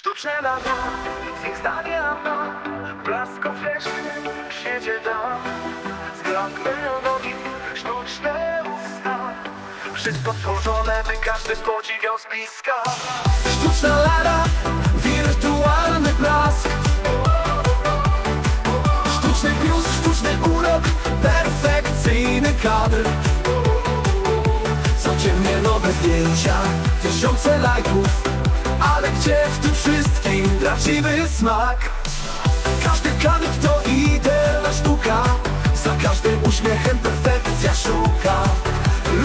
Sztuczne lata, z Instagram Blasko fleszy, siedzie tam. Zgrabne nogi, sztuczne usta Wszystko stworzone, by każdy podziwiał z bliska. Sztuczna lara, wirtualny blask. Sztuczny biust, sztuczny urok, perfekcyjny kadr. Codziennie nowe zdjęcia, tysiące lajków Ale gdzie w tym wszystkim prawdziwy smak? Każdy kadr to idealna sztuka. Za każdym uśmiechem perfekcja szuka.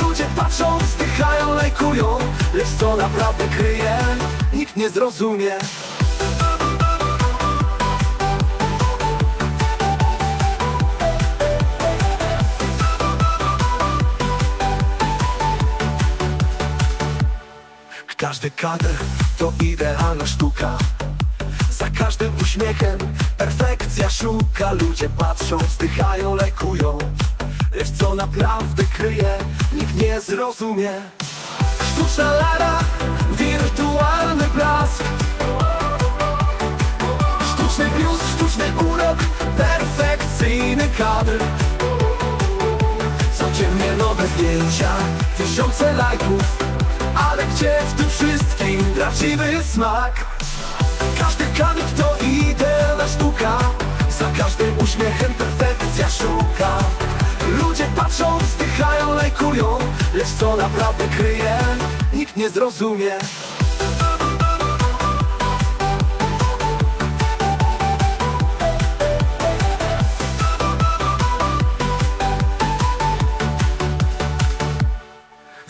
Ludzie patrzą, wzdychają, lajkują Lecz co naprawdę kryje, nikt nie zrozumie Każdy kadr to idealna sztuka. Za każdym uśmiechem perfekcja szuka Ludzie patrzą, wzdychają, lekują. Lecz co naprawdę kryje, nikt nie zrozumie. Sztuczna lara, wirtualny blask. Sztuczny biust, sztuczny urok, perfekcyjny kadr. Codziennie nowe zdjęcia, tysiące lajków prawdziwy smak? Każdy kadr to idealna sztuka. Za każdym uśmiechem perfekcja szuka. Ludzie patrzą, wzdychają, lajkują Lecz co naprawdę kryje, nikt nie zrozumie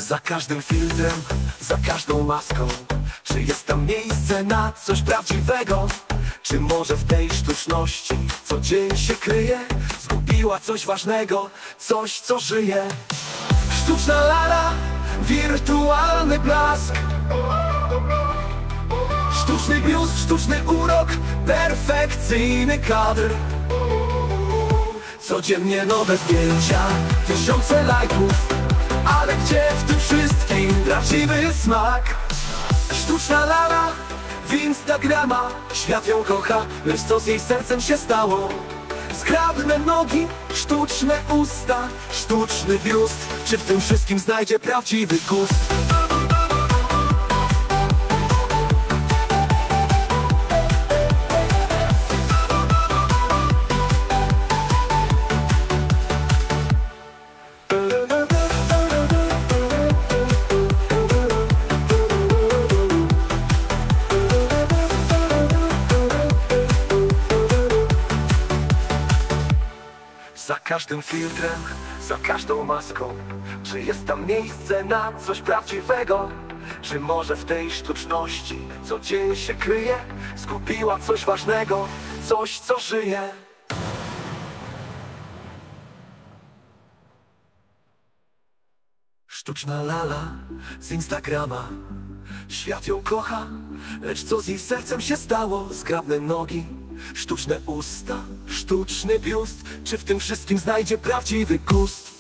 Za każdym filtrem, za każdą maską Czy jest tam miejsce na coś prawdziwego? Czy może w tej sztuczności co dzień się kryje? Zgubiła coś ważnego, coś co żyje Sztuczna lara, wirtualny blask Sztuczny biust, sztuczny urok, perfekcyjny kadr Codziennie nowe zdjęcia, tysiące lajków Ale gdzie w tym wszystkim prawdziwy smak? Sztuczna lara w Instagrama Świat ją kocha, lecz co z jej sercem się stało? Zgrabne nogi, sztuczne usta Sztuczny biust Czy w tym wszystkim znajdzie prawdziwy gust? Za każdym filtrem, za każdą maską Czy jest tam miejsce na coś prawdziwego? Czy może w tej sztuczności co dzień się kryje? Skupiła coś ważnego, coś co żyje Sztuczna lala z Instagrama Świat ją kocha, lecz co z jej sercem się stało? Zgrabne nogi, sztuczne usta, sztuczny biust Czy w tym wszystkim znajdzie prawdziwy gust?